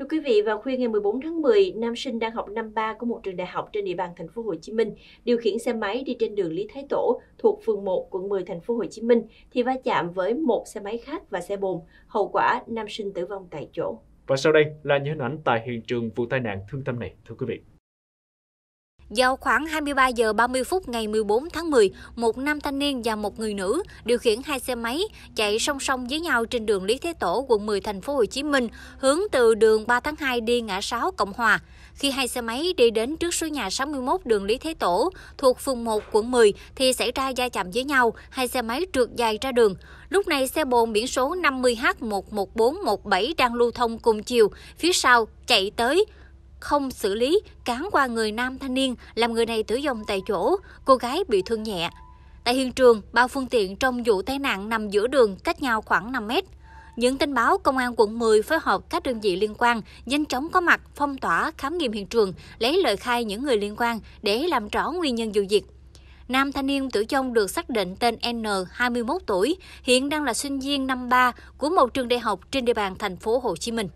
Thưa quý vị, vào khuya ngày 14 tháng 10, nam sinh đang học năm 3 của một trường đại học trên địa bàn thành phố Hồ Chí Minh điều khiển xe máy đi trên đường Lý Thái Tổ thuộc phường 1, quận 10 thành phố Hồ Chí Minh thì va chạm với một xe máy khác và xe bồn. Hậu quả nam sinh tử vong tại chỗ. Và sau đây là những hình ảnh tại hiện trường vụ tai nạn thương tâm này, thưa quý vị. Vào khoảng 23 giờ 30 phút ngày 14 tháng 10, một nam thanh niên và một người nữ điều khiển hai xe máy chạy song song với nhau trên đường Lý Thế Tổ, quận 10 thành phố Hồ Chí Minh, hướng từ đường 3 tháng 2 đi ngã 6 Cộng Hòa. Khi hai xe máy đi đến trước số nhà 61 đường Lý Thế Tổ, thuộc phường 1 quận 10 thì xảy ra va chạm với nhau, hai xe máy trượt dài ra đường. Lúc này xe bồn biển số 50H11417 đang lưu thông cùng chiều, phía sau chạy tới không xử lý, cán qua người nam thanh niên, làm người này tử vong tại chỗ, cô gái bị thương nhẹ. Tại hiện trường, bao phương tiện trong vụ tai nạn nằm giữa đường cách nhau khoảng 5 mét. Những tin báo, Công an quận 10 phối hợp các đơn vị liên quan nhanh chóng có mặt phong tỏa khám nghiệm hiện trường, lấy lời khai những người liên quan để làm rõ nguyên nhân vụ việc. Nam thanh niên tử vong được xác định tên N, 21 tuổi, hiện đang là sinh viên năm 3 của một trường đại học trên địa bàn thành phố Hồ Chí Minh.